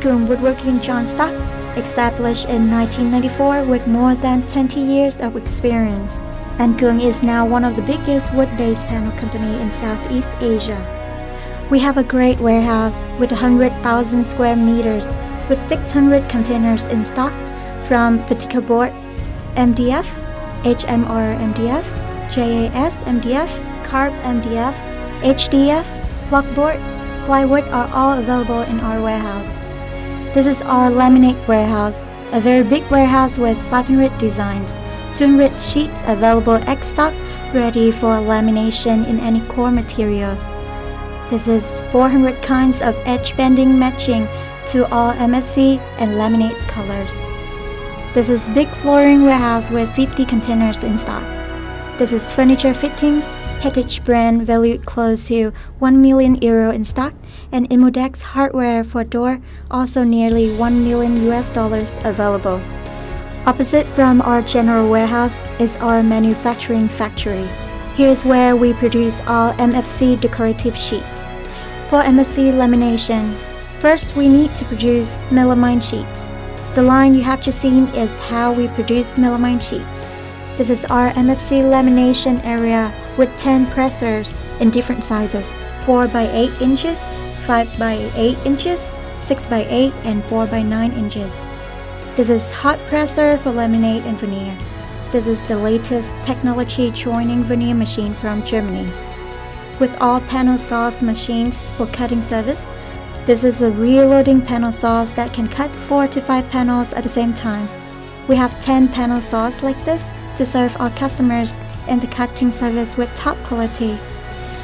An Cuong Woodworking Joint Stock, established in 1994 with more than 20 years of experience. An Cuong is now one of the biggest wood-based panel company in Southeast Asia. We have a great warehouse with 100,000 square meters with 600 containers in stock from particle board, MDF, HMR MDF, JAS MDF, CARB MDF, HDF, blockboard, plywood are all available in our warehouse. This is our laminate warehouse, a very big warehouse with 500 designs, 200 sheets available X stock ready for lamination in any core materials. This is 400 kinds of edge banding matching to all MFC and laminates colors. This is big flooring warehouse with 50 containers in stock. This is furniture fittings, Heritage brand valued close to 1 million euro in stock, and Imundex hardware for door, also nearly 1 million US dollars available. Opposite from our general warehouse is our manufacturing factory. Here's where we produce all MFC decorative sheets. For MFC lamination, first we need to produce melamine sheets. The line you have just seen is how we produce melamine sheets. This is our MFC lamination area with 10 pressers in different sizes 4 by 8 inches, 5 by 8 inches, 6 by 8 and 4 by 9 inches. This is hot presser for laminate and veneer. This is the latest technology joining veneer machine from Germany. With all panel saws machines for cutting service, this is a rear-loading panel saws that can cut 4 to 5 panels at the same time. We have 10 panel saws like this to serve our customers in the cutting service with top quality.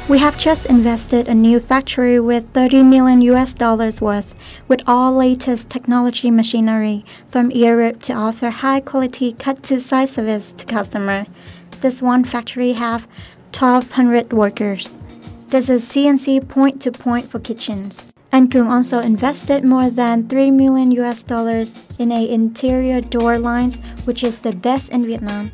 We have just invested a new factory with 30 million US dollars worth with all latest technology machinery from Europe to offer high quality cut to size service to customer. This one factory have 1200 workers. This is CNC point to point for kitchens. An Cuong also invested more than 3 million US dollars in a interior door lines which is the best in Vietnam.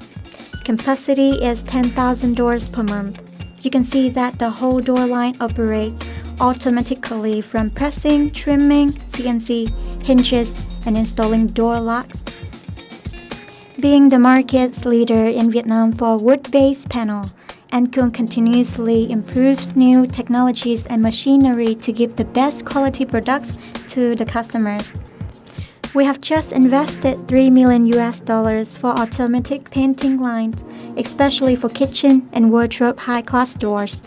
Capacity is 10,000 doors per month. You can see that the whole door line operates automatically from pressing, trimming, CNC, hinges, and installing door locks. Being the market's leader in Vietnam for wood-based panel, An Cuong continuously improves new technologies and machinery to give the best quality products to the customers. We have just invested 3 million US dollars for automatic painting lines, especially for kitchen and wardrobe high-class doors.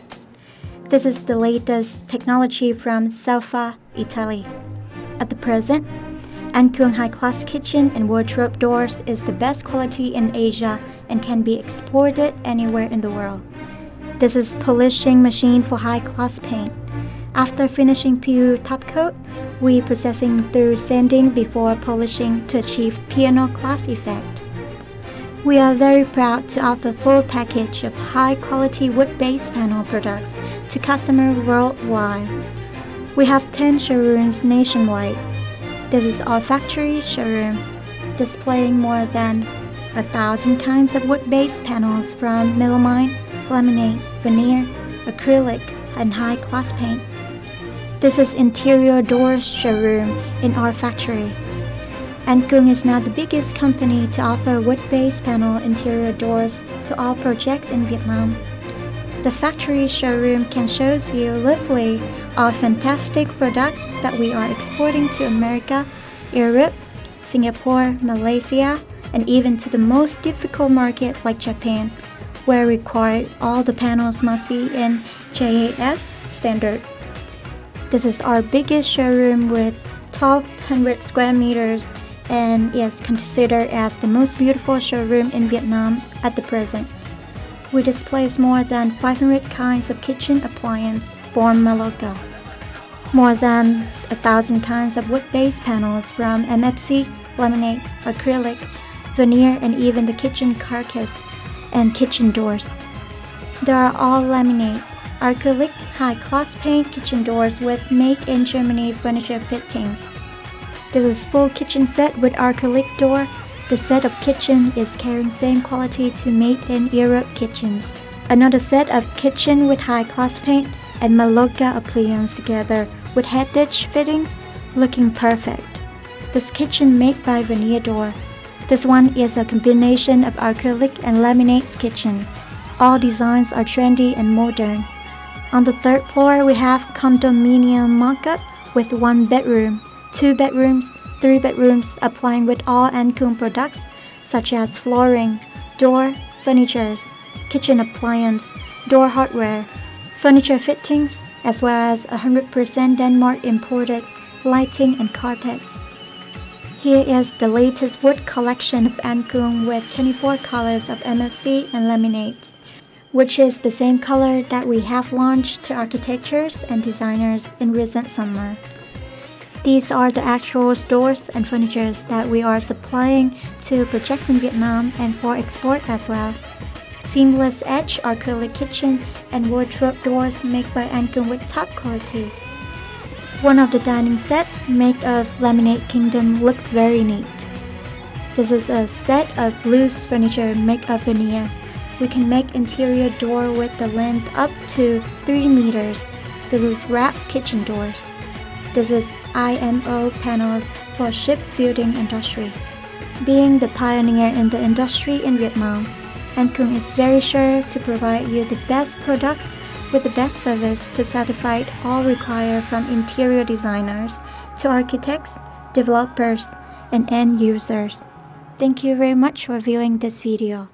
This is the latest technology from Cefla, Italy. At the present, An Cuong high-class kitchen and wardrobe doors is the best quality in Asia and can be exported anywhere in the world. This is polishing machine for high-class paint. After finishing pure top coat, we processing through sanding before polishing to achieve piano class effect. We are very proud to offer full package of high-quality wood-based panel products to customers worldwide. We have 10 showrooms nationwide. This is our factory showroom, displaying more than a thousand kinds of wood-based panels from melamine, laminate, veneer, acrylic, and high-class paint. This is interior doors showroom in our factory. An Cuong is now the biggest company to offer wood-based panel interior doors to all projects in Vietnam. The factory showroom can show you livery our fantastic products that we are exporting to America, Europe, Singapore, Malaysia, and even to the most difficult market like Japan, where required all the panels must be in JAS standard. This is our biggest showroom with 1200 square meters and is considered as the most beautiful showroom in Vietnam at the present. We display more than 500 kinds of kitchen appliances from Malloca. More than a thousand kinds of wood-based panels from MFC, laminate, acrylic, veneer, and even the kitchen carcass and kitchen doors. They are all laminate acrylic high-class paint kitchen doors with made in Germany furniture fittings. This is full kitchen set with acrylic door. The set of kitchen is carrying same quality to made in Europe kitchens. Another set of kitchen with high-class paint and Malloca appliance together with Hettich fittings looking perfect. This kitchen made by Veneer Door. This one is a combination of acrylic and laminate kitchen. All designs are trendy and modern. On the third floor, we have condominium mock-up with one bedroom, two bedrooms, three bedrooms applying with all An Cuong products such as flooring, door, furnitures, kitchen appliance, door hardware, furniture fittings, as well as 100% Denmark imported lighting and carpets. Here is the latest wood collection of An Cuong with 24 colors of MFC and laminate, which is the same color that we have launched to architects and designers in recent summer. These are the actual stores and furniture that we are supplying to projects in Vietnam and for export as well. Seamless edge acrylic kitchen and wardrobe doors made by An Cuong with top quality. One of the dining sets made of Laminate Kingdom looks very neat. This is a set of loose furniture made of veneer. We can make interior door with the length up to 3 meters. This is wrap kitchen doors. This is IMO panels for shipbuilding industry. Being the pioneer in the industry in Vietnam, An Cuong is very sure to provide you the best products with the best service to satisfy all required from interior designers to architects, developers, and end users. Thank you very much for viewing this video.